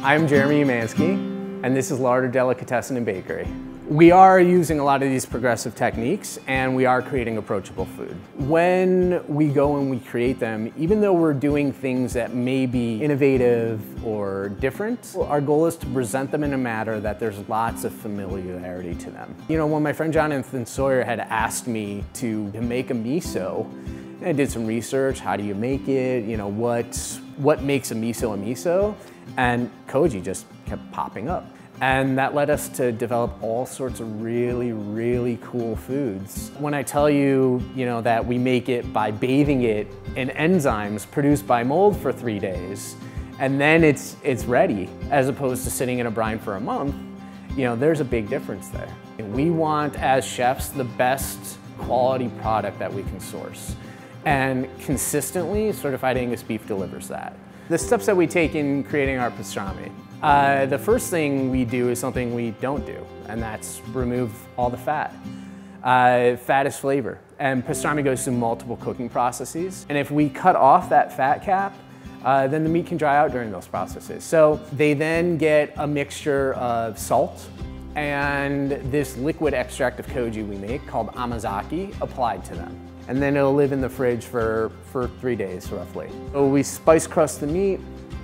I'm Jeremy Umansky, and this is Larder Delicatessen and Bakery. We are using a lot of these progressive techniques and we are creating approachable food. When we go and we create them, even though we're doing things that may be innovative or different, our goal is to present them in a manner that there's lots of familiarity to them. You know, when my friend Jonathan Sawyer had asked me to, make a miso, I did some research, how do you make it, you know, what, what makes a miso a miso, and koji just kept popping up. And that led us to develop all sorts of really, really cool foods. When I tell you, you know, that we make it by bathing it in enzymes produced by mold for three days, and then it's, it's ready, as opposed to sitting in a brine for a month, you know, there's a big difference there. We want, as chefs, the best quality product that we can source. And consistently, Certified Angus Beef delivers that. The steps that we take in creating our pastrami. Uh, the first thing we do is something we don't do, and that's remove all the fat. Uh, fat is flavor, and pastrami goes through multiple cooking processes. And if we cut off that fat cap, uh, then the meat can dry out during those processes. So they then get a mixture of salt and this liquid extract of koji we make called amazake applied to them. And then it'll live in the fridge for, for three days roughly. So we spice crust the meat,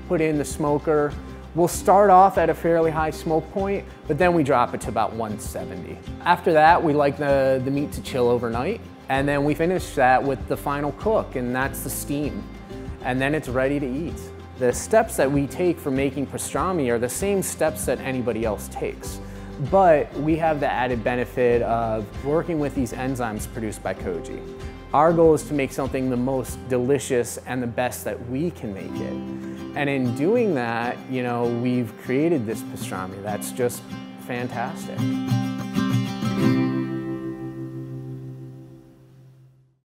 put in the smoker, We'll start off at a fairly high smoke point, but then we drop it to about 170. After that, we like the, the meat to chill overnight, and then we finish that with the final cook, and that's the steam. And then it's ready to eat. The steps that we take for making pastrami are the same steps that anybody else takes. But we have the added benefit of working with these enzymes produced by Koji. Our goal is to make something the most delicious and the best that we can make it. And in doing that, you know, we've created this pastrami that's just fantastic.